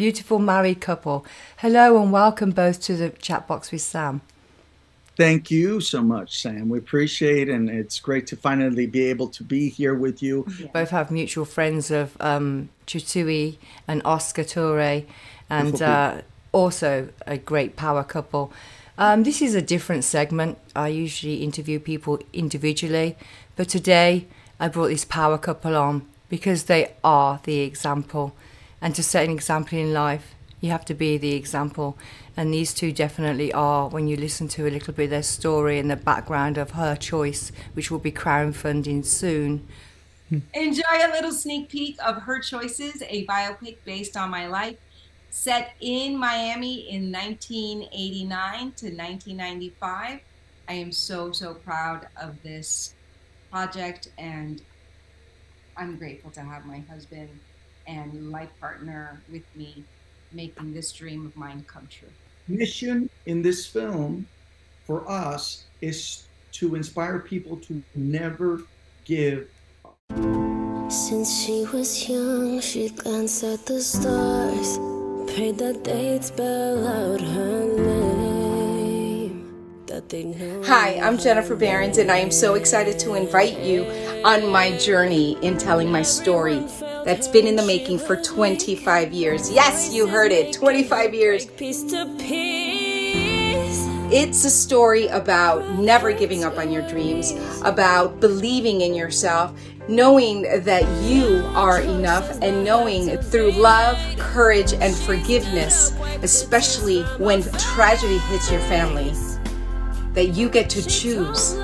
Beautiful married couple. Hello and welcome both to the chat box with Sam. Thank you so much, Sam. We appreciate and it's great to finally be able to be here with you. Both have mutual friends of um, Chuti Tiu and Oscar Torre, and uh, also a great power couple. Um, this is a different segment. I usually interview people individually, but today I brought this power couple on because they are the example. And to set an example in life, you have to be the example. And these two definitely are when you listen to a little bit of their story and the background of her choice, which will be crowdfunding soon. Enjoy a little sneak peek of Her Choices, a biopic based on my life, set in Miami in 1989 to 1995. I am so, so proud of this project, and I'm grateful to have my husband and life partner with me making this dream of mine come true. Mission in this film for us is to inspire people to never give up. Since she was young, she'd glance at the stars. Prayed that they'd spell out her name. Hi, I'm Jennifer Behrens, and I am so excited to invite you on my journey in telling my story that's been in the making for 25 years. Yes, you heard it 25 years. It's a story about never giving up on your dreams, about believing in yourself, knowing that you are enough, and knowing through love, courage, and forgiveness, especially when tragedy hits your family, that you get to choose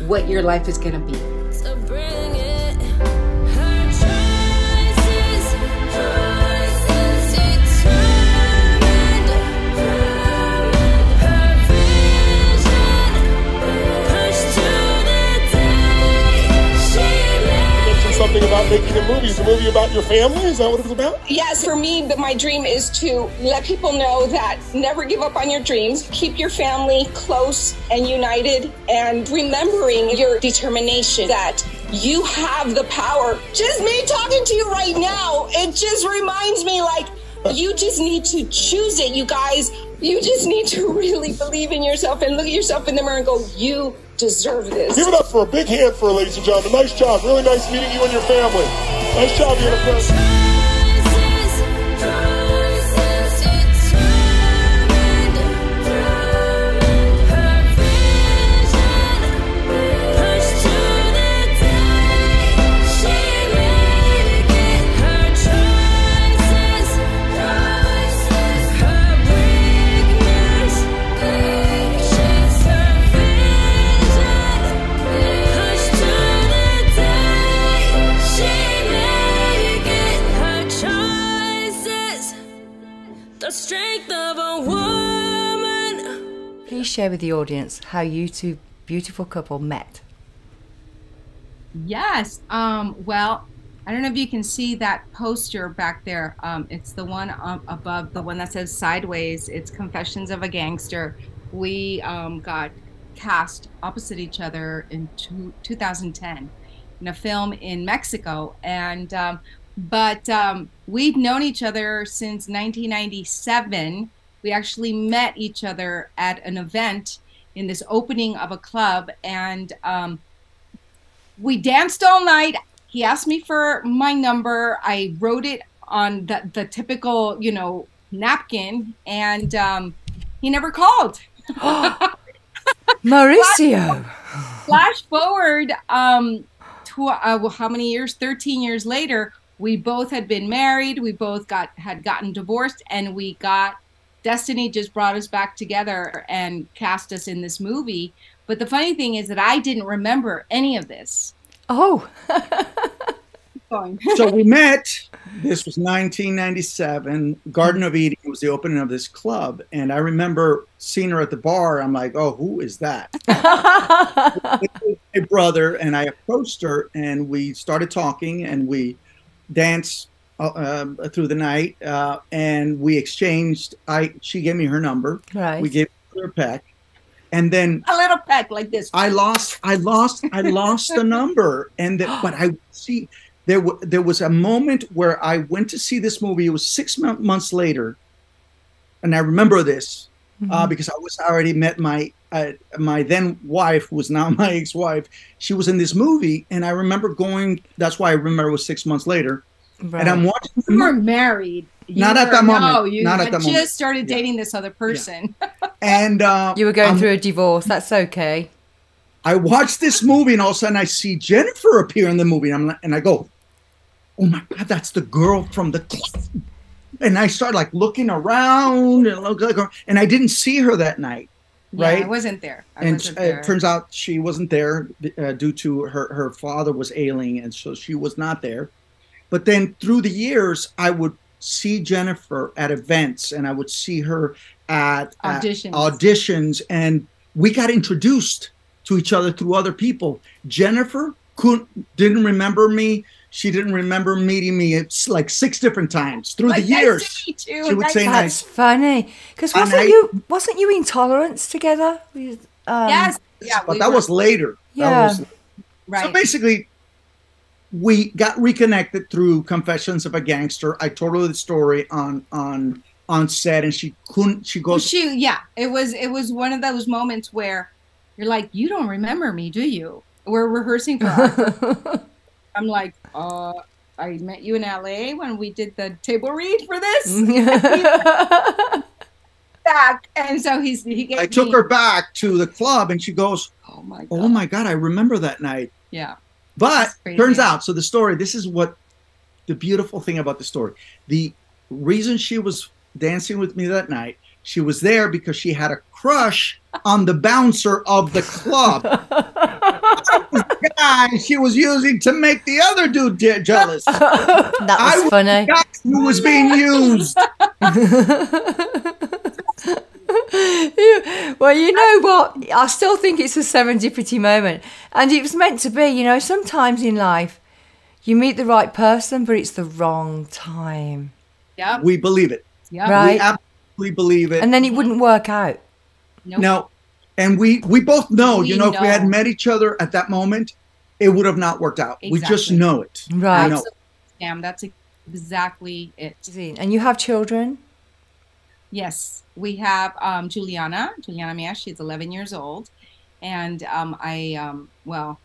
what your life is going to be. Something about making a movie. Is a movie about your family? Is that what it was about? Yes, for me, my dream is to let people know that never give up on your dreams. Keep your family close and united, and remembering your determination that you have the power. Just me talking to you right now, it just reminds me like you just need to choose it, you guys. You just need to really believe in yourself and look at yourself in the mirror and go, you deserve this. Give it up for a big hand for her, ladies and gentlemen. Nice job. Really nice meeting you and your family. Nice job, Jennifer. Share with the audience how you two beautiful couple met. Yes. Um, well, I don't know if you can see that poster back there. Um, it's the one above the one that says Sideways. It's Confessions of a Gangster. We um, got cast opposite each other in two, 2010 in a film in Mexico. And um, but um, we'd known each other since 1997. We actually met each other at an event in this opening of a club, and um, we danced all night. He asked me for my number. I wrote it on the, the typical, you know, napkin, and um, he never called. Mauricio! Flash forward um, to uh, well, how many years? Thirteen years later, we both had been married. We both got had gotten divorced, and we got destiny just brought us back together and cast us in this movie. But the funny thing is that I didn't remember any of this. Oh, so we met. This was 1997. Garden of Eden was the opening of this club, and I remember seeing her at the bar. I'm like, "Oh, who is that?" My brother and I approached her, and we started talking, and we danced um, through the night, uh, and we exchanged. I she gave me her number. Right. We gave her a peck, and then A little peck like this. I lost, I lost, I lost the number, and the, but I see there w- there was a moment where I went to see this movie. It was six mo- months later, and I remember this uh, because I was already met my uh, my then wife, who was now my ex wife. She was in this movie, and I remember going. That's why I remember it was six months later, Right. and I'm watching. you were married. You Not at were- that moment. No, you Not at that just moment. started Yeah. dating this other person. and uh, you were going I'm- through a divorce. That's okay. I watched this movie, and all of a sudden I see Jennifer appear in the movie. And I'm like, and I go, "Oh my god, that's the girl from the club!" And I start like looking around and look, look, and I didn't see her that night, Yeah, right? I wasn't there. I and wasn't there. it turns out she wasn't there uh, due to her her father was ailing, and so she was not there. But then through the years, I would see Jennifer at events, and I would see her at at Auditions. auditions, and we got introduced to each other through other people. Jennifer couldn't didn't remember me. She didn't remember meeting me. It's like six different times through Like, the nice to years. meet you, She would nice say to- That's funny. Because wasn't I- you wasn't you in Tolerance together? Um, yes. Yeah, but we that were- was later. That Yeah. was- right. So basically, we got reconnected through Confessions of a Gangster. I told her the story on on on set, and she couldn't. She Well, goes, she yeah it was it was one of those moments where you're like you don't remember me do you we're rehearsing for i'm like uh i met you in la when we did the table read for this back and so he's he gave I took me- her back to the club, and she goes, oh my god "Oh my god, I remember that night." yeah But turns out, so the story. This is what the beautiful thing about the story. The reason she was dancing with me that night, she was there because she had a crush on the bouncer of the club. the guy she was using to make the other dude je- jealous. that I was was funny. the guy who was being used. You- well, you know what? I still think it's a serendipity moment. And it was meant to be, you know, sometimes in life you meet the right person, but it's the wrong time. yeah We believe it. yeah Right. We absolutely believe it. And then it wouldn't work out. Nope. No, and we we both know. We you know, if we had know. met each other at that moment, it would have not worked out. We just know it. Right. I know. Damn, that's exactly it And you have children? Yes, we have um, Juliana, Juliana Mia. She's 11 years old, and um, I, um, well,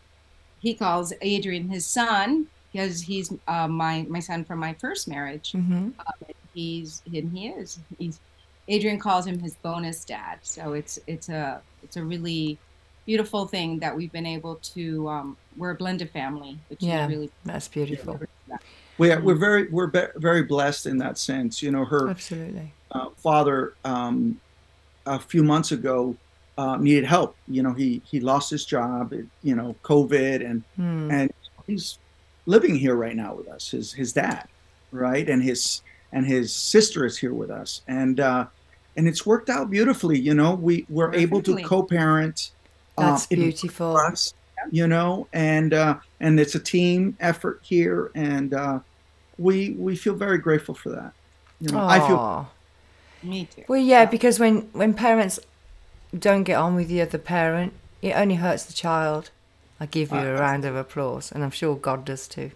he calls Adrian his son because he's uh, my my son from my first marriage. Mm-hmm. He's and he is he's Adrian calls him his bonus dad. So it's it's a it's a really beautiful thing that we've been able to. Um, we're a blended family, which Yeah. is really That's beautiful. We are, we're very we're be- very blessed in that sense. You know, her Absolutely. Uh, father um, a few months ago uh, needed help. You know, he he lost his job. You know, COVID, and Hmm. and he's living here right now with us. His his dad, right, and his and his sister is here with us, and uh, and it's worked out beautifully. You know, we we're able to co-parent. uh, That's beautiful. us, you know, and uh, and it's a team effort here, and uh, we we feel very grateful for that. You know, I feel. Me too. Well, yeah, because when when parents don't get on with the other parent, it only hurts the child. I give you a Uh, round of applause, and I'm sure God does too.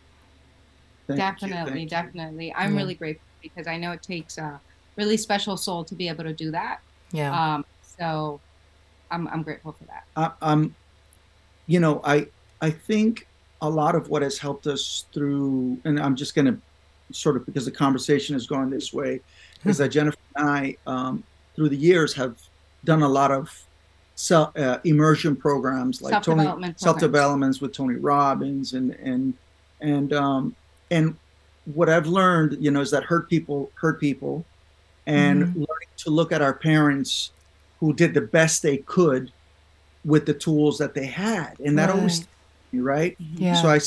thank you, definitely you. definitely i'm Yeah. really grateful because i know it takes a really special soul to be able to do that Yeah. um so i'm, I'm grateful for that I, I'm, you know, I I think a lot of what has helped us through, and I'm just going to sort of because the conversation has gone this way, is that Jennifer and I, um, through the years, have done a lot of self uh, immersion programs like Tony self developments with Tony Robbins, and and and um, and what I've learned, you know, is that hurt people hurt people, and learning to look at our parents who did the best they could with the tools that they had, and that always, Right. me, right? Yeah. So I,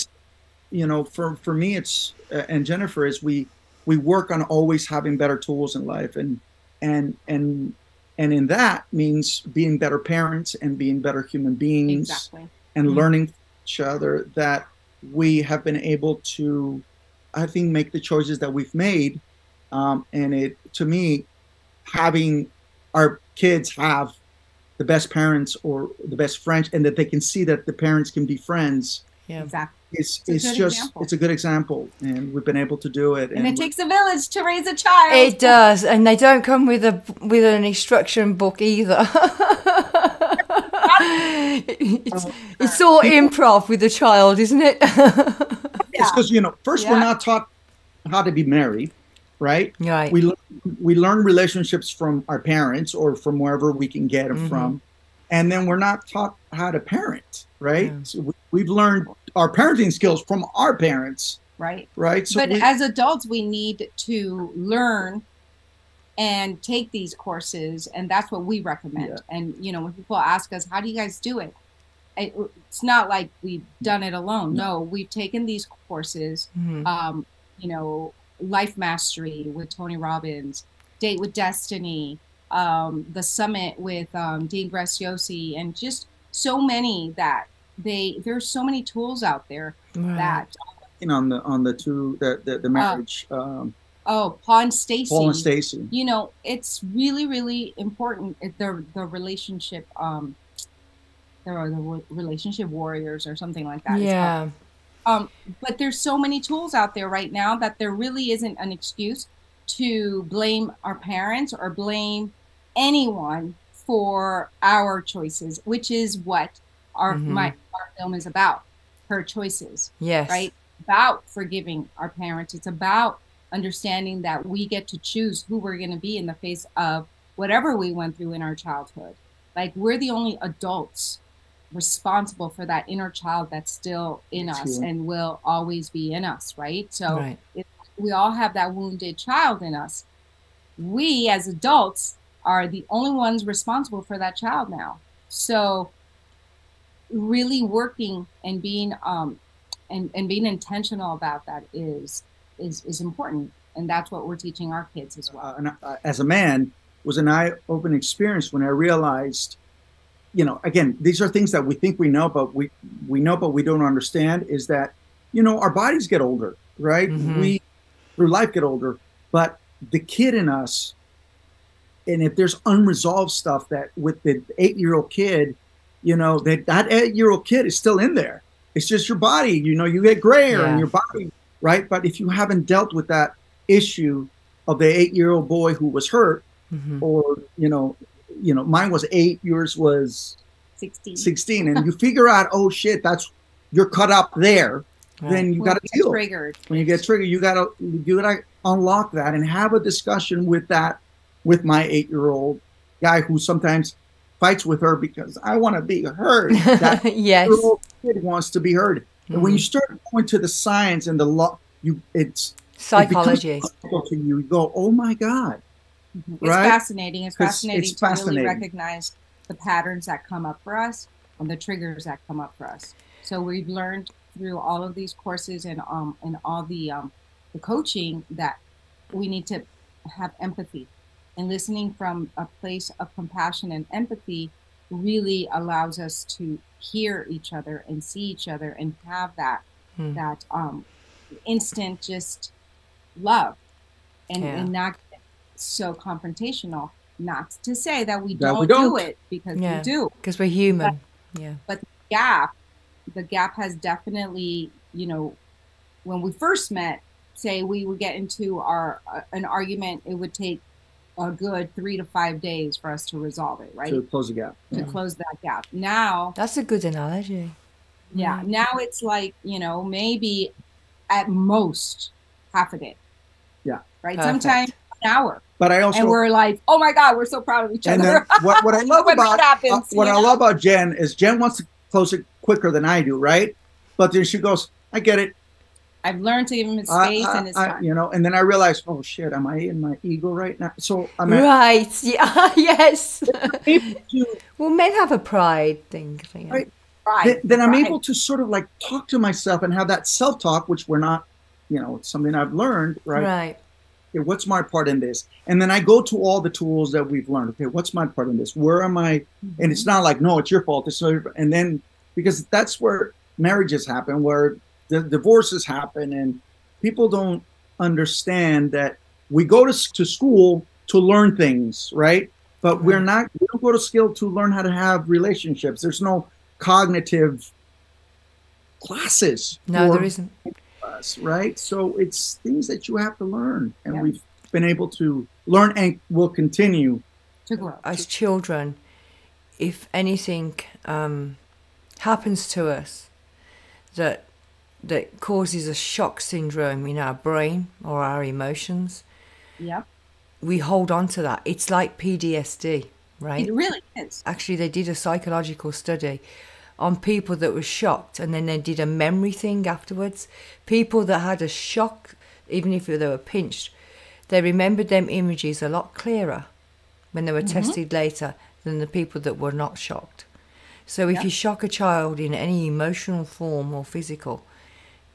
you know, for for me, it's uh, and Jennifer is we we work on always having better tools in life, and and and and in that means being better parents and being better human beings Exactly. and Mhm. learning each other that we have been able to i think make the choices that we've made um, and it to me having our kids have the best parents or the best friends and that they can see that the parents can be friends Yeah. Exactly. It's It's it's just example. it's a good example and we've been able to do it And it takes a village to raise a child. It does, and they don't come with a with an instruction book either. it's, it's all improv with the child, isn't it? it's because you know first we're not taught how to be married right right. we learn, we learn relationships from our parents or from wherever we can get it Mhm. from and then we're not taught how to parent right Yeah. so we, we've learned our parenting skills from our parents right. right so but we- as adults, we need to learn and take these courses, and that's what we recommend. Yeah. And you know, when people ask us, "How do you guys do it?" It's not like we've done it alone. No, we've taken these courses. Mhm. Um, you know, Life Mastery with Tony Robbins, Date with Destiny, um, the Summit with um, Dean Graciosi, and just so many that they there's so many tools out there Right. that you know, on the on the two the the, the marriage um oh Paul and Stacy. Paul and stacy. You know it's really really important. The the relationship um there are the relationship warriors or something like that. Yeah. um but there's so many tools out there right now that there really isn't an excuse to blame our parents or blame anyone for our choices which is what our Mhm. my our film is about her choices Yes. right? About forgiving our parents. It's about understanding that we get to choose who we're going to be in the face of whatever we went through in our childhood. Like we're the only adults responsible for that inner child that's still in That's us and will always be in us, right? So Right. We all have that wounded child in us. We as adults are the only ones responsible for that child now. So really working and being um and, and being intentional about that is is is important. And that's what we're teaching our kids as well. uh, and I, as a man was an eye-opening experience when I realized, you know, again, these are things that we think we know, but we we know, but we don't understand. Is that you know our bodies get older, right? Mhm. We through life get older, but the kid in us, and if there's unresolved stuff that with the eight-year-old kid, you know, that that eight-year-old kid is still in there. It's just your body, you know, you get grayer hair in your body, right? But if you haven't dealt with that issue of the eight-year-old boy who was hurt, Mhm. or you know, you know, mine was eight, yours was 16. 16, and you figure out, oh shit, that's you're cut up there. Right. Then you When got to get deal. triggered. When you get triggered, you gotta you gotta unlock that and have a discussion with that with my eight-year-old guy who sometimes fights with her because I want to be heard. That yes. eight-year-old kid wants to be heard. And when you Mhm. start going to the science and the law, you it's Psychology. It to you. You go, oh my god. It's Right? fascinating. It's fascinating it's to really fascinating. recognize the patterns that come up for us and the triggers that come up for us. So we've learned through all of these courses and um and all the um the coaching that we need to have empathy and listening from a place of compassion and empathy really allows us to hear each other and see each other and have that Hmm. that um instant just love and, Yeah. and not so confrontational not to say that we, That don't, we do don't. it because Yeah. we do Because we're human. Yeah. But the gap the gap has definitely you know when we first met say we would get into our uh, an argument it would take a good three to five days for us to resolve it right To close the gap. to Yeah. close that gap now That's a good analogy. yeah Mm. now it's like you know maybe at most half a day Yeah. right Perfect. sometimes an hour But I also and we're like oh my god we're so proud of each and other then what, what I love about happens, uh, what you I know? love about Jen is Jen wants to close it quicker than I do, right? But then she goes, "I get it, i've learned to give him his space I- and his I- time you know." And then I realize, oh shit, am I in my ego right now? So I'm at, Right. Yeah. yes. able to well, men have a pride thing. thing. Right. Right. then, then I'm able to sort of like talk to myself and have that self talk, which we're not, you know, it's something I've learned, right? Right. Okay, what's my part in this? And then I go to all the tools that we've learned. Okay, what's my part in this? Where am I? And it's mm-hmm. not like, no, it's your fault. It's not, and then because that's where marriages happen, where the divorces happen, and people don't understand that we go to, to school to learn things, right? But we're not, we don't go to skill to learn how to have relationships. There's no cognitive classes. No, for there isn't. us, right? So it's things that you have to learn, and Yeah. we've been able to learn and will continue. to grow. As children, if anything um, happens to us that that causes a shock syndrome in our brain or our emotions, Yeah. we hold on to that. It's like PTSD, right? It really is. actually they did a psychological study on people that were shocked and then they did a memory thing afterwards people that had a shock even if they were pinched they remembered them images a lot clearer when they were mm-hmm. tested later than the people that were not shocked so if Yeah. you shock a child in any emotional form or physical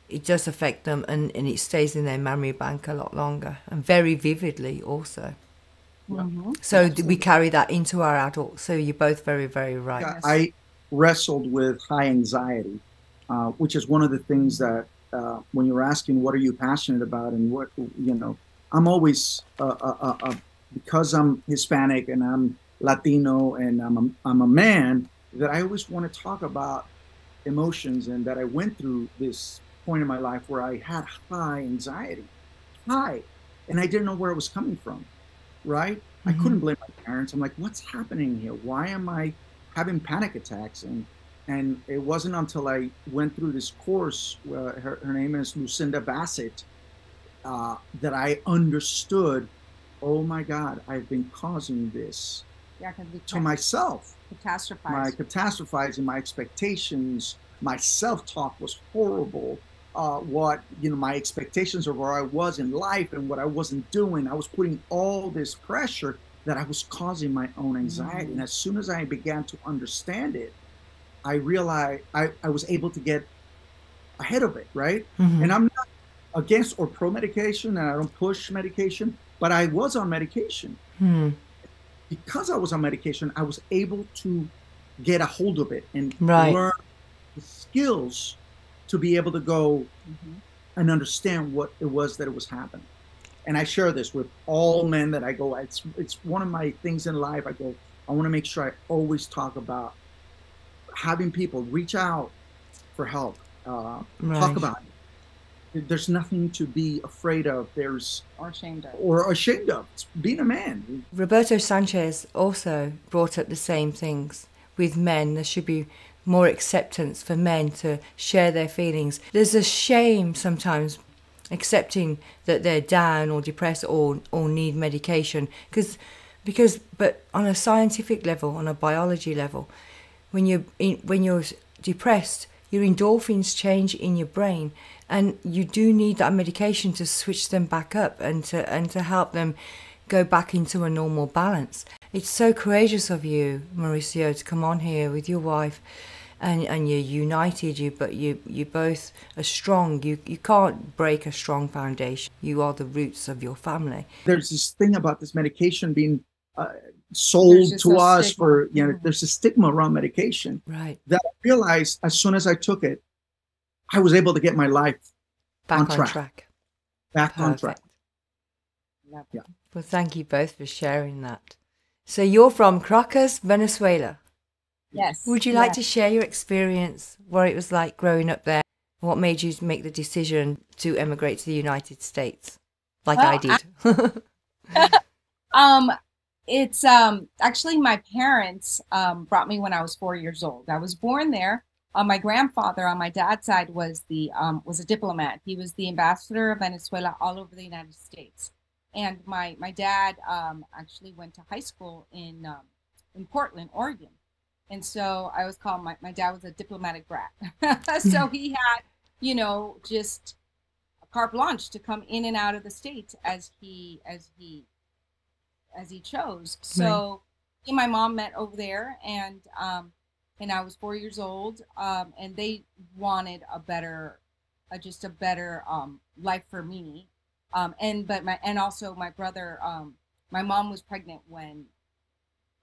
it does affect them and, and it stays in their memory bank a lot longer and very vividly also Mhm. so th- we carry that into our adults. So you're both very, very right. Yeah, I wrestled with high anxiety, uh, which is one of the things that uh, when you're asking what are you passionate about and what you know, I'm always uh, uh, uh, uh, because I'm Hispanic and I'm Latino and I'm a, I'm a man that I always want to talk about emotions and that I went through this point in my life where I had high anxiety, high, and I didn't know where it was coming from, right? I Mhm. couldn't blame my parents. I'm like, what's happening here? Why am I having panic attacks? And and it wasn't until I went through this course, uh, her, her name is Lucinda Bassett, uh, that I understood, oh my God, I've been causing this Yeah, to myself catastrophize. my catastrophizing, my expectations, my self-talk was horrible. Uh, what you know, my expectations of where I was in life and what I wasn't doing, I was putting all this pressure that I was causing my own anxiety. Mhm. And as soon as I began to understand it, I realized I, I was able to get ahead of it, right? Mhm. And I'm not against or pro medication, and I don't push medication, but I was on medication Hmm. Because I was on medication, I was able to get a hold of it and Right. learn the skills to be able to go Mhm. and understand what it was that it was happening. And I share this with all men that I go. It's it's one of my things in life. I go. I want to make sure I always talk about having people reach out for help. Uh, Right. Talk about it. There's nothing to be afraid of. There's or ashamed of. or ashamed of. It's being a man. Roberto Sanchez also brought up the same things with men. There should be more acceptance for men to share their feelings. There's a shame sometimes accepting that they're down or depressed or or need medication because because but on a scientific level on a biology level when you in, when you're depressed your endorphins change in your brain and you do need that medication to switch them back up and to and to help them go back into a normal balance. It's so courageous of you mauricio to come on here with your wife and and you're united. You but you you both are strong. You you can't break a strong foundation. You are the roots of your family. There's this thing about this medication being uh, sold to us stigma. for you know there's a stigma around medication. Right. That I realized as soon as I took it, I was able to get my life back On on, track. track. back on track. Yeah. Well, thank you both for sharing that. So you're from Caracas, Venezuela. Yes. Would you like yes. to share your experience, what it was like growing up there? What made you make the decision to emigrate to the United States, like I Well, did? Um, it's um actually my parents um brought me when I was four years old. I was born there. Uh, my grandfather on my dad's side was the um was a diplomat. He was the ambassador of Venezuela all over the United States. And my my dad um actually went to high school in um, in Portland, Oregon. And so I was called my, my dad was a diplomatic brat. so he had, you know, just a carte blanche to come in and out of the states as he as he as he chose. So he and my mom met over there and um and I was four years old, um, and they wanted a better, uh, just a better um, life for me, um, and but my and also my brother, um, my mom was pregnant when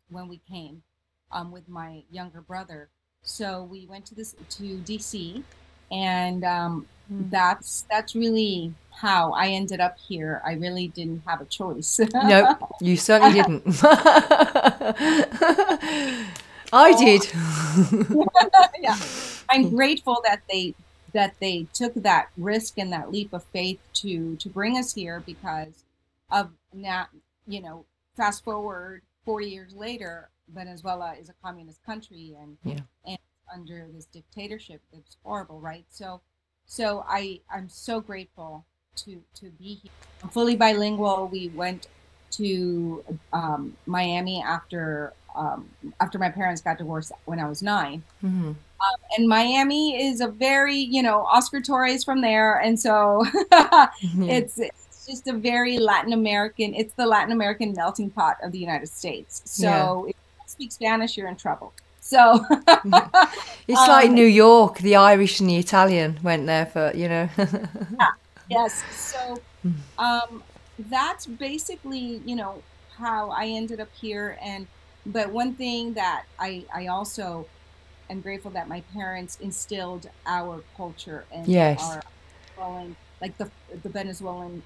when we came um, with my younger brother, so we went to this to DC, and um, that's that's really how I ended up here. I really didn't have a choice. nope, you certainly didn't. I did. yeah, I'm grateful that they that they took that risk and that leap of faith to to bring us here because of now you know fast forward 40 years later venezuela is a communist country and Yeah. and under this dictatorship it's horrible right so so i i'm so grateful to to be here I'm fully bilingual we went to um, miami after um, after my parents got divorced when i was nine Mhm. and Miami is a very, you know, Oscar Torre's from there, and so it's it's just a very Latin American. It's the Latin American melting pot of the United States. So Yeah. if you don't speak Spanish, you're in trouble. So It's like Um, New York, the Irish and the Italian went there for, you know. yes, so um, that's basically, you know, how I ended up here. And but one thing that I I also am grateful that my parents instilled our culture and Yes. our Venezuelan, like the the Venezuelan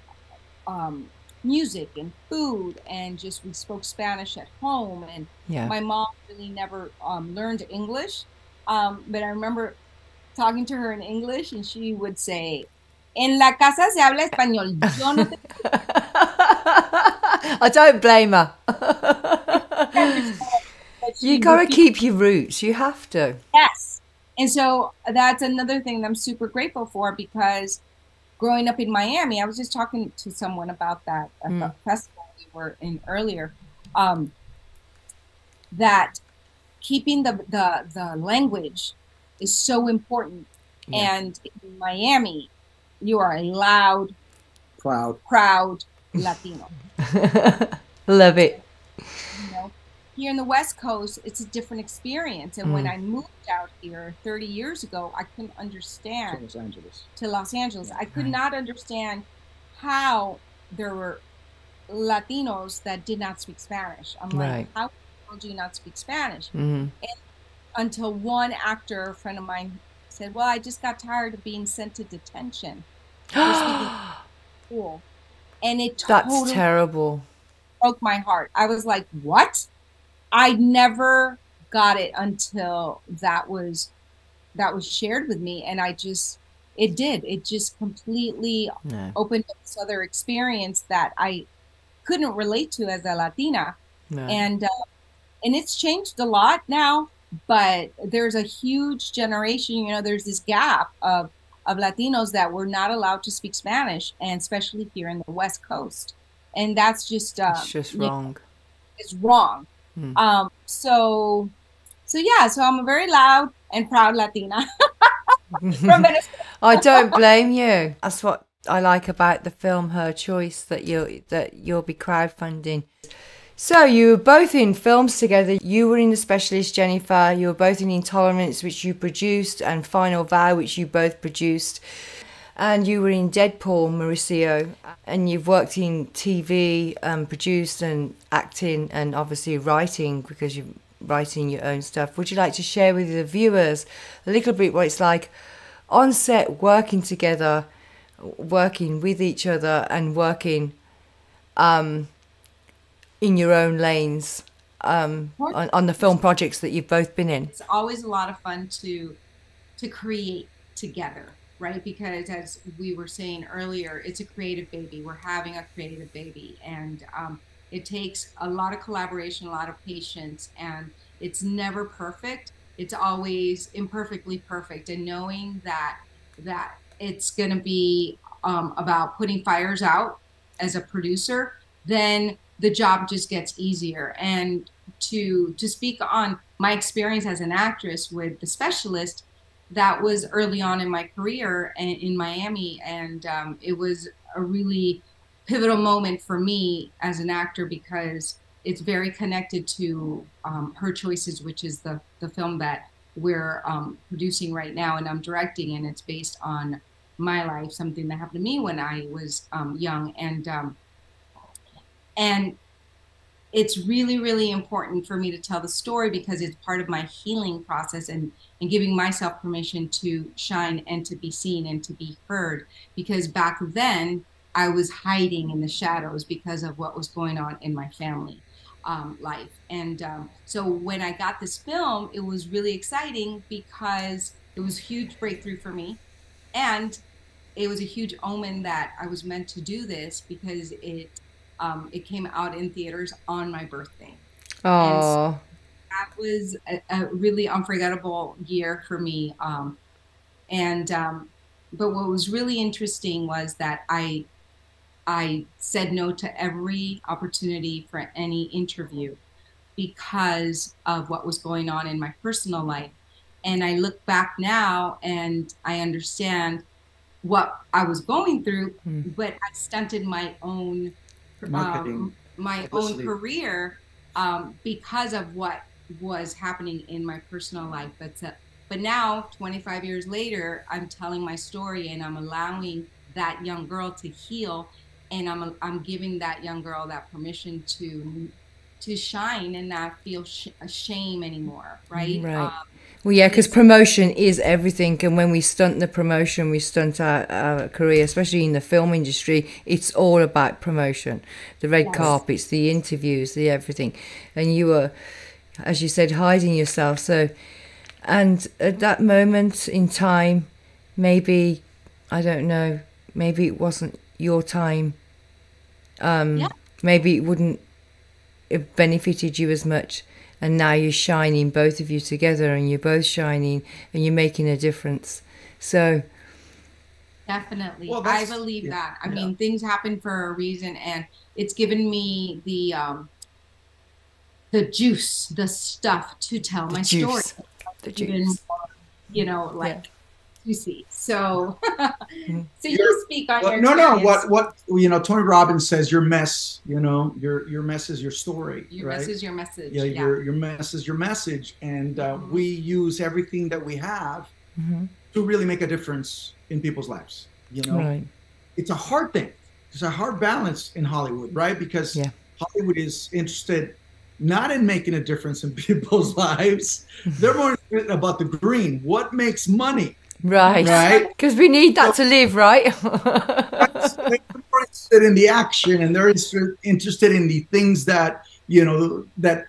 um, music and food, and just we spoke Spanish at home. And Yeah. my mom really never um, learned English, um, but I remember talking to her in English, and she would say, "En la casa se habla español." Yo no te I don't blame her. But you got to keep your roots. You have to. Yes. And so that's another thing that I'm super grateful for because growing up in Miami, I was just talking to someone about that at the Mm. festival we were in earlier. Um, that keeping the, the the language is so important. Yeah. And in Miami, you are a loud, Proud. proud Latino. Love it. Here in the west coast it's a different experience and when Mm. i moved out here 30 years ago i couldn't understand to Los Angeles. to los angeles i could Right. not understand how there were latinos that did not speak spanish i'm Right. like how do you not speak spanish hmm until one actor a friend of mine said well i just got tired of being sent to detention school and it That's totally terrible. broke my heart. I was like, what? I never got it until that was that was shared with me and I just it did. It just completely No. opened up this other experience that I couldn't relate to as a Latina. No. And uh, and it's changed a lot now, but there's a huge generation, you know, there's this gap of of Latinos that were not allowed to speak Spanish and especially here in the West Coast. And that's just uh, it's just you know, wrong. is wrong. Hmm. Um, so, so yeah, so I'm a very loud and proud Latina from Venezuela. I don't blame you. That's what I like about the film Her Choice that you that you'll be crowdfunding. So you were both in films together. You were in The Specialist, Jennifer. You were both in Intolerance, which you produced, and Final Vow, which you both produced. And you were in Deadpool, Mauricio. And you've worked in TV, um, produced and acting, and obviously writing because you're writing your own stuff. Would you like to share with the viewers a little bit what it's like on set, working together, working with each other, and working um, in your own lanes um, on, on the film projects that you've both been in? it's always a lot of fun to to create together right? Because as we were saying earlier it's a creative baby. We're having a creative baby. And um, it takes a lot of collaboration a lot of patience and it's never perfect. It's always imperfectly perfect. And knowing that that it's going to be um, about putting fires out as a producer then the job just gets easier. And to to speak on my experience as an actress with the specialist that was early on in my career in miami and um, it was a really pivotal moment for me as an actor because it's very connected to um, her choices which is the the film that we're um, producing right now, and I'm directing, and it's based on my life, something that happened to me when I was um, young, and um, and it's really really important for me to tell the story because it's part of my healing process and and giving myself permission to shine and to be seen and to be heard because back then I was hiding in the shadows because of what was going on in my family um, life. And um, so when I got this film, it was really exciting because it was a huge breakthrough for me. And it was a huge omen that I was meant to do this because it um, it came out in theaters on my birthday. Oh, that was a, a, really unforgettable year for me. Um, and um, but what was really interesting was that I I said no to every opportunity for any interview because of what was going on in my personal life. And I look back now and I understand what I was going through, mm. but I stunted my own um, my own career um, because of what was happening in my personal life. But uh, but now, 25 years later, I'm telling my story and I'm allowing that young girl to heal and I'm I'm giving that young girl that permission to to shine and not feel sh- shame anymore, right? Right. Um, well, yeah, because promotion is everything, and when we stunt the promotion, we stunt our, our career, especially in the film industry. It's all about promotion, the red yes. carpets, the interviews, the everything, and you were, as you said, hiding yourself. So, and at that moment in time, maybe I don't know, maybe it wasn't your time um, yeah. maybe it wouldn't have benefited you as much. And now you're shining, both of you together, and you're both shining, and you're making a difference. So, definitely, well, I believe yeah, that. I yeah. mean, things happen for a reason, and it's given me the um, the juice, the stuff to tell the my juice. story. The juice. you know, like you see. So, mm-hmm. so you speak on well, your no, no. What, what you know, Tony Robbins says, your mess. You know, your your mess is your story. Your right? mess is your message. Yeah, yeah, your your mess is your message, and uh, mm-hmm. we use everything that we have mm-hmm. to really make a difference in people's lives. You know, right. it's a hard thing. It's a hard balance in Hollywood, right? Because yeah. Hollywood is interested not in making a difference in people's lives. They're more about the green. What makes money? Right. Right. Because we need that so, to live, right? they're interested in the action and they're interested in the things that, you know, that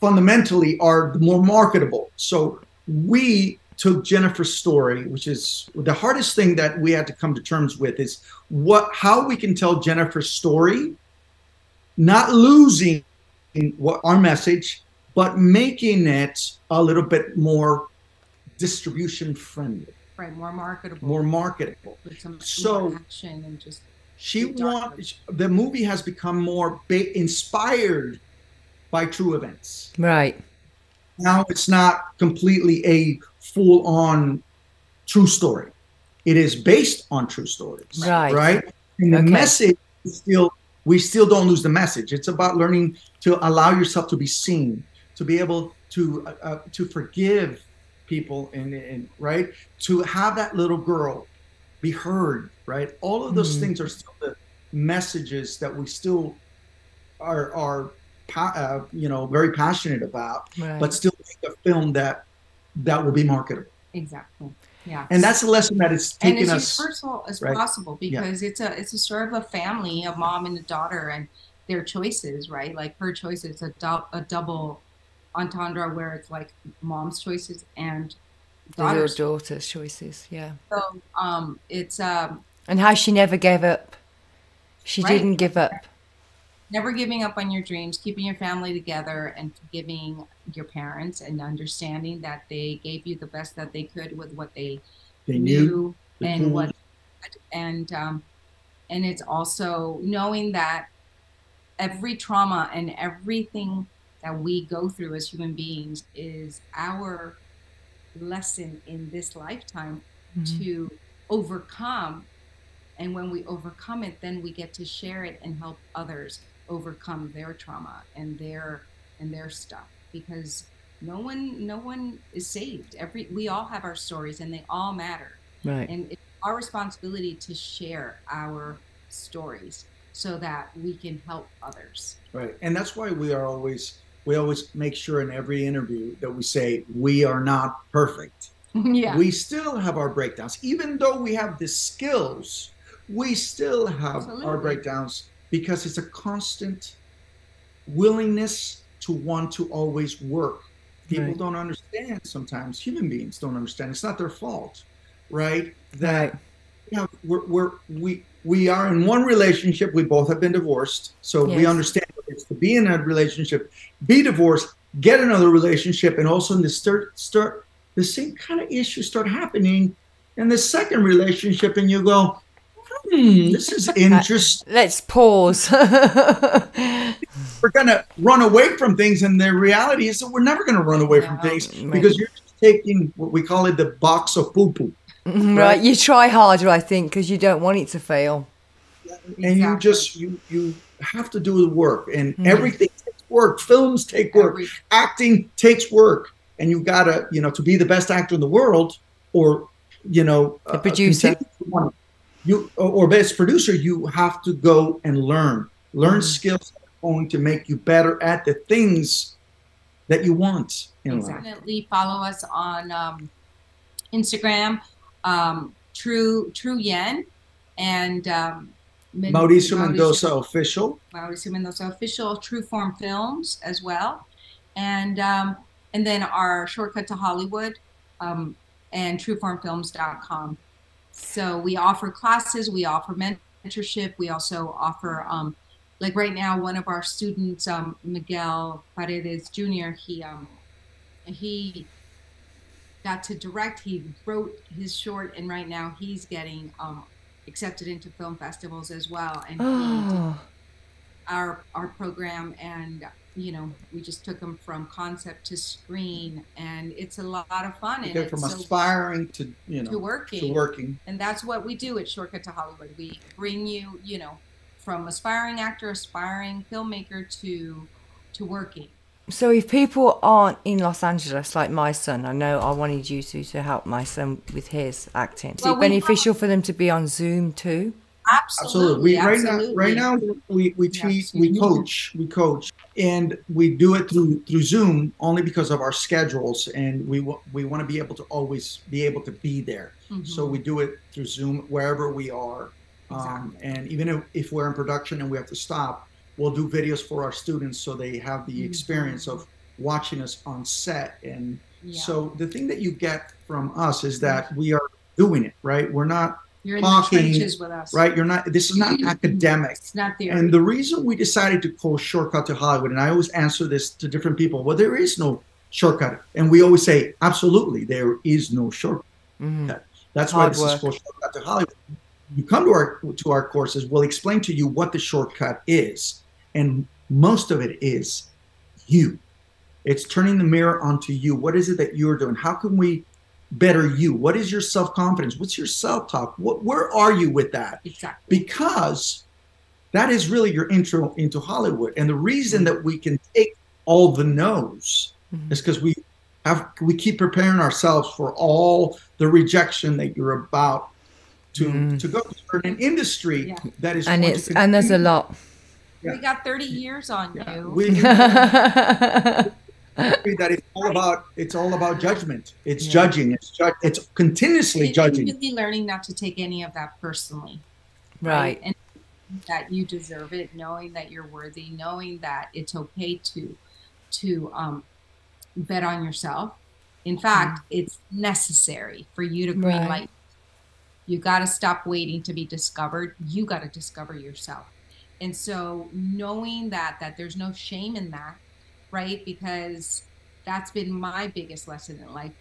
fundamentally are more marketable. So we took Jennifer's story, which is the hardest thing that we had to come to terms with is what how we can tell Jennifer's story, not losing what our message, but making it a little bit more distribution friendly. Right, more marketable. More marketable. so action and just she wants the movie has become more ba- inspired by true events. Right. Now it's not completely a full on true story. It is based on true stories. Right. Right. And the okay. message is still we still don't lose the message. It's about learning to allow yourself to be seen, to be able to uh, uh to forgive people and, and right? To have that little girl be heard right? All of those mm things are still the messages that we still are are uh, you know very passionate about right. but still make a film that that will be marketable. Exactly. Yeah. And that's the lesson that it's taken and as universal as right? possible because yeah. it's a it's a story of a family a mom and a daughter and their choices right? Like her choices a, do- a double entendre where it's like mom's choices and daughter's, daughter's choices. Yeah. So um, it's um, and how she never gave up. She right? didn't give up. Never giving up on your dreams, keeping your family together, and forgiving your parents, and understanding that they gave you the best that they could with what they, they knew, knew and what, and um, and it's also knowing that every trauma and everything that we go through as human beings is our lesson in this lifetime mm-hmm. to overcome. And when we overcome it, then we get to share it and help others overcome their trauma and their and their stuff because no one no one is saved every we all have our stories and they all matter Right. and it's our responsibility to share our stories so that we can help others Right. And that's why we are always we always make sure in every interview that we say we are not perfect. yeah We still have our breakdowns. Even though we have the skills, we still have our breakdowns because it's a constant willingness to want to always work. People Right. don't understand sometimes. Human beings don't understand. It's not their fault, right? That you know, we're, we're we we are in one relationship. We both have been divorced, so we understand to be in a relationship, be divorced, get another relationship, and also in the start start the same kind of issues start happening in the second relationship, and you go, hmm, this is interesting. Let's pause. we're gonna run away from things, and the reality is that we're never gonna run away from things Right. because you're taking what we call it the box of poo poo. right. You try harder, I think, because you don't want it to fail. and you just you you have to do the work and everything takes work. Films take work. Every- acting takes work and you gotta you know to be the best actor in the world or you know The producer. continue to want- you or or best producer you have to go and learn. Learn skills that are going to make you better at the things that you want in life. Definitely follow us on um, Instagram, um, True True Yen, and um, Men- Mauricio Mendoza official Mauricio Mendoza official True Form Films as well, and um, and then our shortcut to Hollywood, um, and TrueFormFilms.com. So we offer classes, we offer mentorship, we also offer um, like right now one of our students, um, Miguel Paredes Jr. He um, he got to direct. He wrote his short, and right now he's getting um, accepted into film festivals as well. And Oh, our our program, and you know, we just took them from concept to screen, and it's a lot of fun. you And get from so aspiring to you know to working. to working and that's what we do at Shortcut to Hollywood. We bring you, you know, from aspiring actor, aspiring filmmaker to to working. So if people aren't in Los Angeles, like my son, I know I wanted you to to help my son with his acting. Is Well, it we beneficial for them to be on Zoom too? Absolutely, absolutely. We, right now, absolutely. right now, we we teach, we Absolutely. coach, we coach, and we do it through through Zoom only because of our schedules, and we wa- we want to be able to always be able to be there. Mhm. So we do it through Zoom wherever we are, um, and even if, if we're in production and we have to stop, we'll do videos for our students so they have the mm-hmm. experience of watching us on set. And Yeah. so the thing that you get from us is that mm-hmm. we are doing it right. We're not you're in talking, the trenches with us, right. You're not. This is not academic. It's not theory. And the reason we decided to call Shortcut to Hollywood, and I always answer this to different people, well, there is no shortcut. And we always say, absolutely, there is no shortcut. Mm-hmm. That's why Hard this is called Shortcut to Hollywood. You come to our to our courses, we'll explain to you what the shortcut is. And most of it is you. It's turning the mirror onto you. What is it that you're doing? How can we better you? What is your self-confidence? What's your self-talk? What where are you with that? exactly. because that is really your intro into Hollywood. And the reason that we can take all the no's mm-hmm. is because we have we keep preparing ourselves for all the rejection that you're about to mm. to go through in an industry Yeah. that is And it's to and there's a lot. We got 30 years on you. we, that it's all about it's all about judgment. It's Yeah. judging. It's ju- it's continuously And judging. really learning not to take any of that personally. right. And that you deserve it, knowing that you're worthy, knowing that it's okay to to um, bet on yourself. In fact, it's necessary for you to green Right. light. You got to stop waiting to be discovered. You got to discover yourself. And so knowing that that there's no shame in that, right? Because that's been my biggest lesson in life.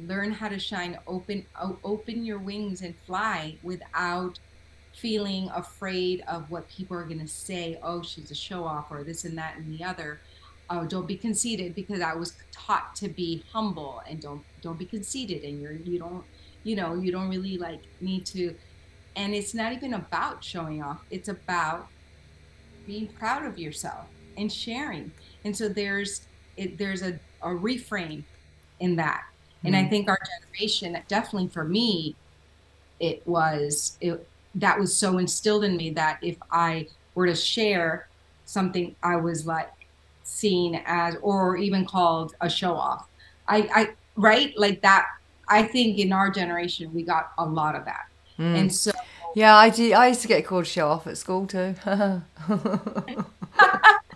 Learn how to shine open open your wings and fly without feeling afraid of what people are going to say oh she's a show off or this and that and the other oh don't be conceited because i was taught to be humble and don't don't be conceited and you're you don't you know you don't really like need to and it's not even about showing off it's about being proud of yourself and sharing and so there's it, there's a, a reframe in that. And I Mm. think our generation, definitely for me, it was it that was so instilled in me that if I were to share something, I was like seen as or even called a show off. I, I right like that. I think in our generation we got a lot of that, Mm. and so Yeah, I do. I used to get called show off at school too.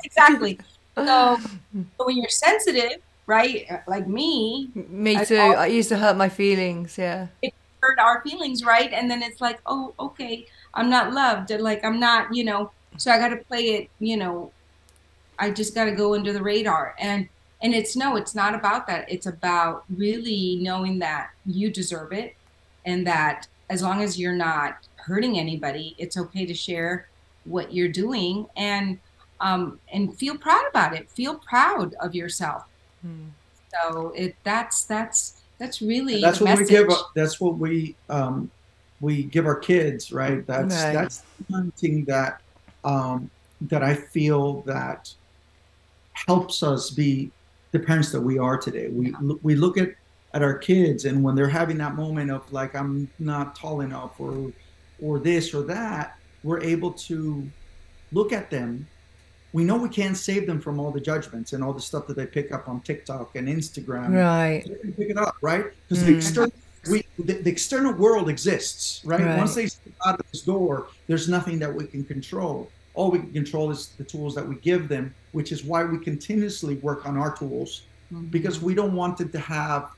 exactly. So, so when you're sensitive, right, like me, Me I- too. I used to hurt my feelings. Yeah. it hurt our feelings, right? And then it's like, oh, okay, I'm not loved, and like I'm not, you know. So I got to play it, you know. I just got to go under the radar, and and it's no, it's not about that. It's about really knowing that you deserve it, and that as long as you're not hurting anybody, it's okay to share what you're doing and um and feel proud about it. Feel proud of yourself. Mm. So it that's that's that's really that's the what message. we give that's what we um we give our kids right that's Right. that's one thing that um that i feel that helps us be the parents that we are today we we look at at our kids and when they're having that moment of like i'm not tall enough or or this or that we're able to look at them we know we can't save them from all the judgments and all the stuff that they pick up on tiktok and instagram Right. they can pick it up, right? Because Mm. the external we the, the external world exists, right? Right. Once they step out of this door, there's nothing that we can control. All we can control is the tools that we give them, which is why we continuously work on our tools Mhm. because we don't want them to have.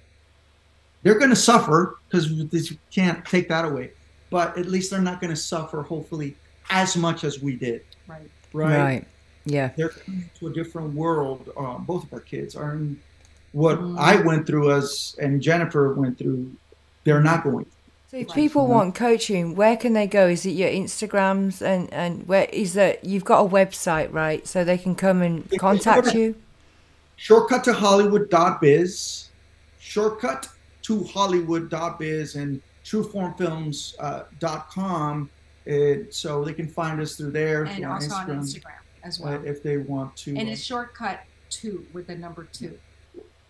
They're going to suffer because you can't take that away, but at least they're not going to suffer. Hopefully, as much as we did, right. right? Yeah. they're coming to a different world. Uh, both of our kids are in what Mm. I went through as and Yeniffer went through. They're not going. So if people want coaching, where can they go? Is it your Instagrams and and where is that? You've got a website, right? So they can come and Yeah, contact you. Shortcut to Hollywood.biz, shortcut to Hollywood.biz, and trueformfilms.com. Uh, so they can find us through there. And on also on Instagram as uh, well. if they want to. and it's shortcut two with the number two.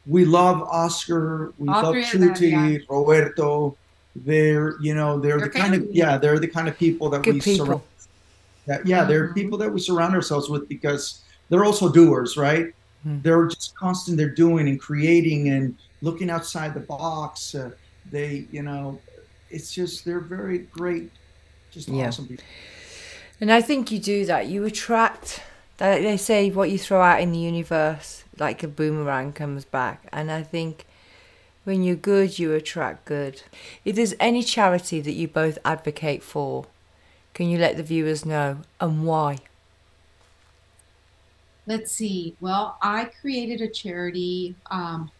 we love Oscar, we All love three of them, Chuti, Roberto. They're you know they're They're the kind of family. yeah they're the kind of people that we people. surround. That, yeah, they're Mhm. people that we surround ourselves with because they're also doers, right? Hmm. They're just constant. They're doing and creating and looking outside the box. Uh, they you know, it's just they're very great, just Yeah. awesome people. And I think you do that. You attract. They they say what you throw out in the universe, like a boomerang, comes back. And I think when you're good, you attract good. If there's any charity that you both advocate for, can you let the viewers know and why? Let's see. Well, I created a charity. Um,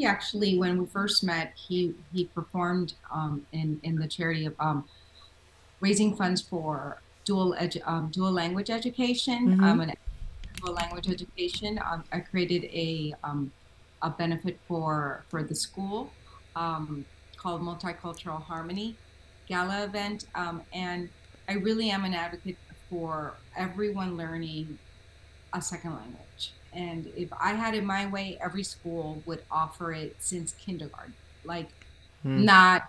he actually, when we first met, he he performed um, in in the charity of um, raising funds for dual edu- um, dual language education. Mhm. Um, an dual language education. Um, I created a um, a benefit for for the school um, called Multicultural Harmony Gala event, um, and I really am an advocate for everyone learning a second language. And if I had it my way, every school would offer it since kindergarten. Like Hmm. not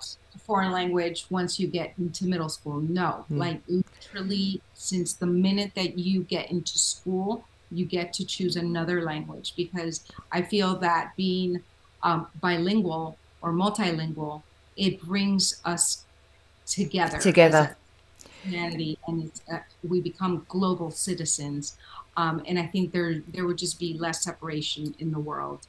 foreign language once you get into middle school. No, Hmm. like literally since the minute that you get into school, you get to choose another language because I feel that being um, bilingual or multilingual, it brings us together. Together. humanity, and it's, uh, we become global citizens. Um, and I think there there would just be less separation in the world.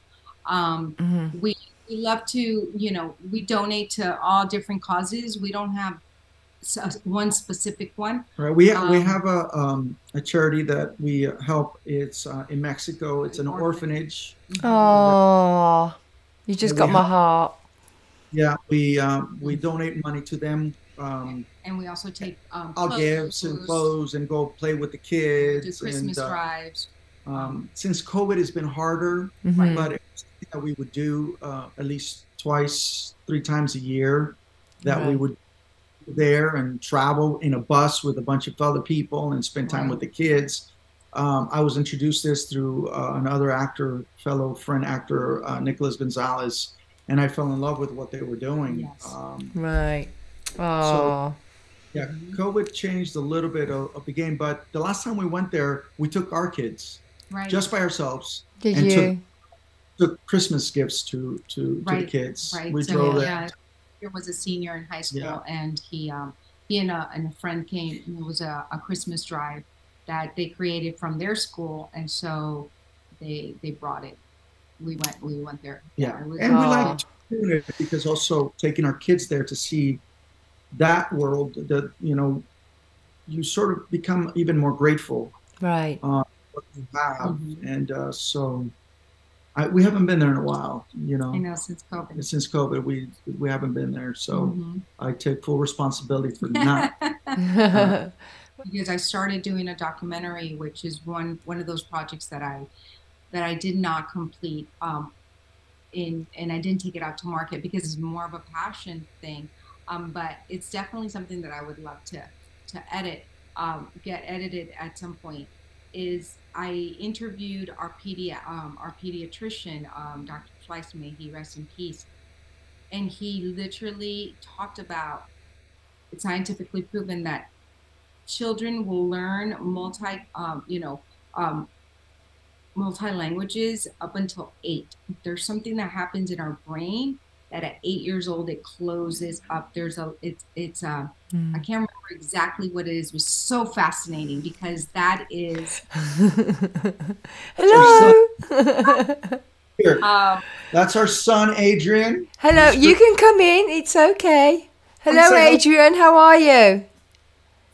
Um, Mhm. we we love to you know we donate to all different causes we don't have one specific one Right. We have we Um, have a um, a charity that we help. It's uh, in Mexico. It's an An orphanage. Oh, you just Yeah, got my have- heart. Yeah, we um, we donate money to them. Um, and we also take um I'll give clothes, some clothes and go play with the do kids. christmas and uh, drives um, since COVID has been harder, Mhm. but it's something that we would do uh, at least twice, three times a year. That we would go there and travel in a bus with a bunch of other people and spend time Right. with the kids. um, I was introduced this through uh, another actor, fellow friend actor, uh, Nicholas Gonzalez, and I fell in love with what they were doing. Yes. Um, Right. Oh. yeah, COVID changed a little bit of, of the game, but the last time we went there, we took our kids Right. just by ourselves Did and you? took took Christmas gifts to to, to the kids. right. We so drove it. yeah, he was a senior in high school, Yeah. and he um, he and a, and a friend came. and It was a, a Christmas drive that they created from their school, and so they they brought it. We went we went there. Yeah, it was- and we Oh. like doing it because also taking our kids there to see that world. That you know, you sort of become even more grateful Right. what you have, Mhm. and uh, so I, we haven't been there in a while. You know, I know since COVID. since COVID, we we haven't been there, so Mhm. I take full responsibility for not. because I started doing a documentary, which is one one of those projects that I that I did not complete. Um, in and I didn't take it out to market because it's more of a passion thing. Um, but it's definitely something that I would love to to edit, um, get edited at some point. Is I interviewed our pedi um, our pediatrician, um, Dr. Fleiss, may he rest in peace, and he literally talked about it's scientifically proven that children will learn multi um, you know multi languages up until eight there's something that happens in our brain that at eight years old it closes up there's a it's it's uh, i can't remember exactly what it is it was so fascinating because that is Hello. Here, um, that's our son, Adrian. Hello. You can come in. It's okay. Hello, say hello. Adrian. How are you?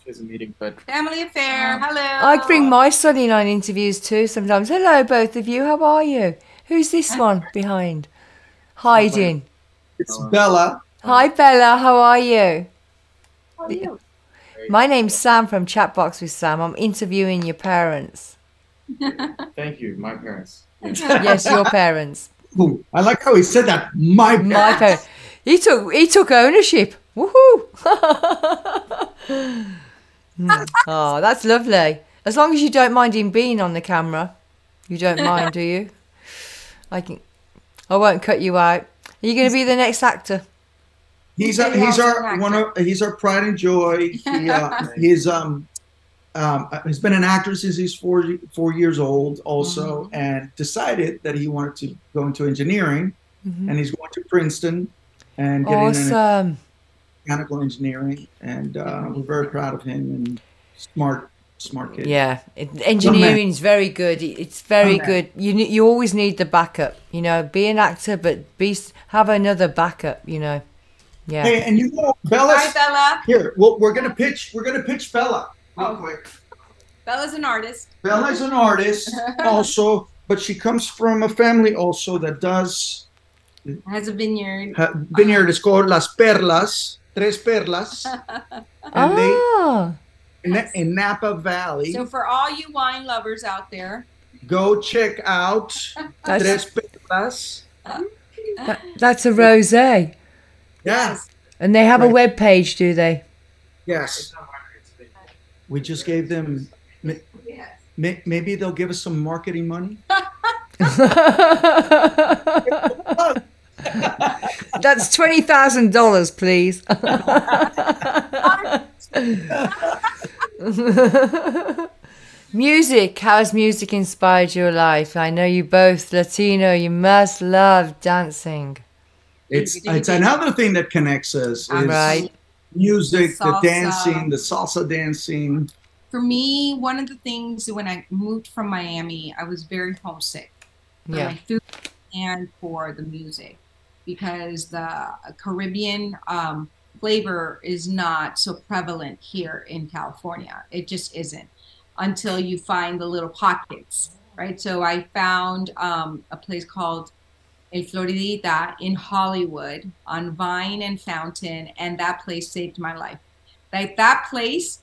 There's a meeting, but family affair hello I bring my son in on interviews too sometimes. Hello, both of you. How are you? Who's this one behind? Hiding. It's oh. Bella. Hi, Bella. How are you? How are you? My name's Sam from Chatbox with Sam. I'm interviewing your parents. thank you, my parents. Yes. Yes, your parents. Ooh, I like how he said that. My, My parents. He took he took ownership. Woohoo! Hmm. oh, that's lovely. As long as you don't mind him being on the camera, you don't mind, do you? I can. I won't cut you out. Are you going to be the next actor? He's our, he's our one of he's our pride and joy. He uh, he's um um he's been an actor since he's four four years old also, and decided that he wanted to go into engineering, and he's going to Princeton and getting an Awesome. mechanical engineering, and uh, we're very proud of him and smart smart kid. Yeah, it, engineering is very good. It's very Young man. good. You you always need the backup. You know, be an actor, but be have another backup. You know, yeah. Hey, and you know Bella's hi bella here. Well, we're gonna pitch. We're gonna pitch Bella real Oh. quick. bella's an artist Bella's an artist also, but she comes from a family also that does has a vineyard ha- vineyard. is called Las Perlas, Tres Perlas, and they ah. Ah, in, in Napa Valley. so for all you wine lovers out there Go check out that's Tres Perlas. that, that's a rosé, Yeah. and they have a web page, do they? Yes. We just gave them. ma- ma- Maybe they'll give us some marketing money. That's twenty thousand dollars, please. music. How has music inspired your life? I know you both Latino. You must love dancing. It's it's another thing that connects us. Is Right. Music, the, Salsa. dancing, the salsa dancing. for me, one of the things when I moved from Miami, I was very homesick for Yeah. my food and for the music because the Caribbean um, flavor is not so prevalent here in California. It just isn't until you find the little pockets, right? So I found um, a place called El Floridita in Hollywood on Vine and Fountain, and that place saved my life. Like that place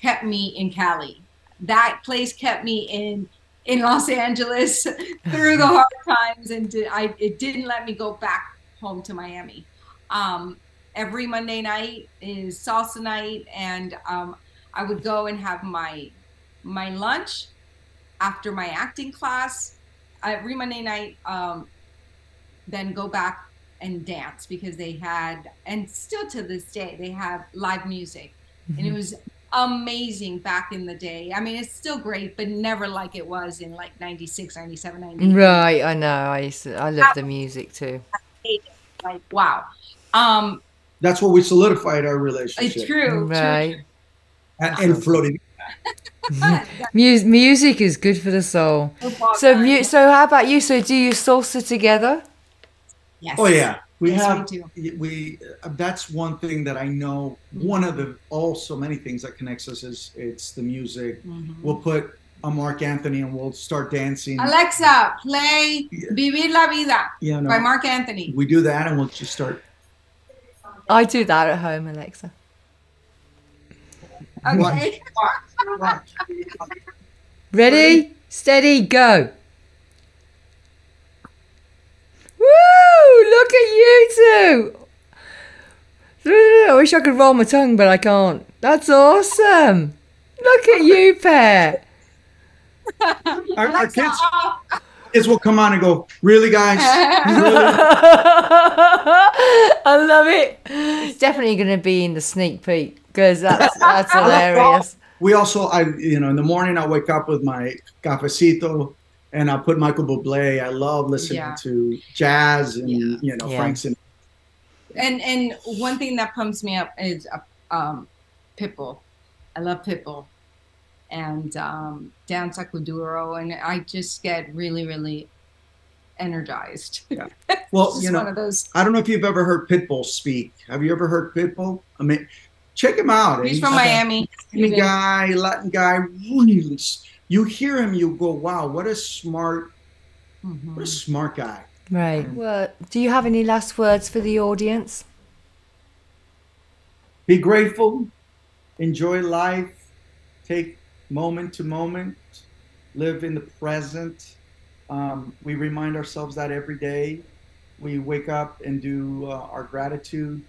kept me in Cali. That place kept me in in Los Angeles through the hard times, and did, I it didn't let me go back home to Miami. Um, every Monday night is salsa night, and um, I would go and have my my lunch after my acting class, every Monday night, um, then go back and dance because they had, and still to this day, they have live music. And it was amazing back in the day. I mean, it's still great, but never like it was in like 96, 97, 98. Right, I know. I used to, I love the music too. Like, wow. Um, That's where we solidified our relationship. it's true. Right. And In Florida. Mu- music is good for the soul. true. So, mu- so how about you? So, do you salsa together? yes. Oh yeah, we Yes, have. we do. We uh, that's one thing that I know. One of the also many things that connects us is it's the music. Mhm. We'll put a Marc Anthony and we'll start dancing. Alexa, play Yeah. Vivir la Vida You know, by Marc Anthony. we do that and we'll just start. I do that at home, Alexa. Okay. Ready, steady, go. Woo! Look at you two. I wish I could roll my tongue, but I can't. That's awesome. Look at you pair. Our, our kids, kids will come on and go, really, guys? Really? I love it. It's definitely going to be in the sneak peek because that's that's hilarious. we also, I you know, in the morning I wake up with my cafecito and I put Michael Bublé. I love listening Yeah. to jazz and you know Yeah. Frank Sinatra. and and one thing that pumps me up is uh, um, Pitbull. I love Pitbull and um, Dan Sacuduro, and I just get really, really energized. Yeah. Well, you know, one of those. I don't know if you've ever heard Pitbull speak. Have you ever heard Pitbull? I mean, check him out. He's from Miami. Latin guy, Latin guy. Really, you hear him, you go, "Wow, what a smart, Mhm. what a smart guy." Right. Well, do you have any last words for the audience? Be grateful, enjoy life, take moment to moment, live in the present. Um, we remind ourselves that every day. We wake up and do uh, our gratitude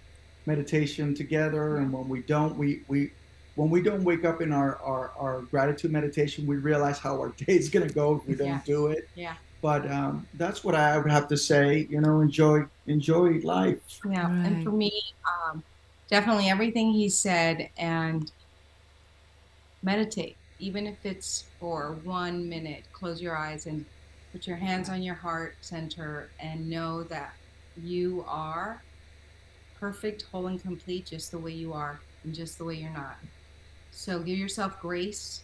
meditation together, and when we don't, we we when we don't wake up in our our, our gratitude meditation, we realize how our day is going to go if we don't Yeah. do it. Yeah. But um, that's what I would have to say. You know, enjoy enjoy life. Yeah, and for me, um, definitely everything he said, and meditate, even if it's for one minute. Close your eyes and put your hands on your heart center, and know that you are perfect, whole, and complete, just the way you are, and just the way you're not. So give yourself grace.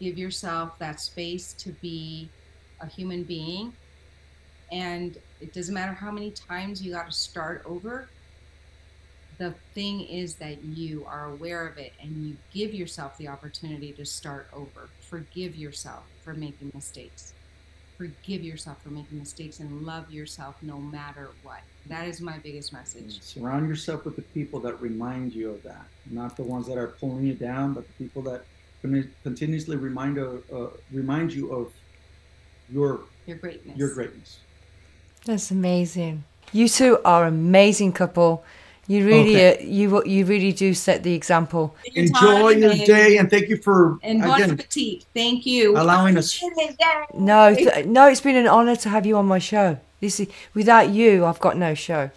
Give yourself that space to be a human being and it doesn't matter how many times you got to start over the thing is that you are aware of it and you give yourself the opportunity to start over forgive yourself for making mistakes forgive yourself for making mistakes and love yourself no matter what that is my biggest message Surround yourself with the people that remind you of that, not the ones that are pulling you down, but the people that continuously remind of, uh, remind you of your your greatness your greatness. That's amazing. You two are amazing couple. You really, Okay. uh, you you really do set the example. Enjoy your day, and thank you for and bon again appetit thank you allowing us. No, th- no, it's been an honor to have you on my show. This is without you, I've got no show.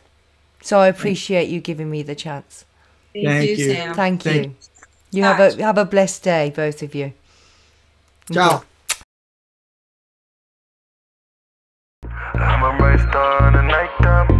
So I appreciate you giving me the chance. thank, Thank you, you. sam Thank Thank- you. You have a have a blessed day, both of you. Ciao. I'm a bright star in the nighttime.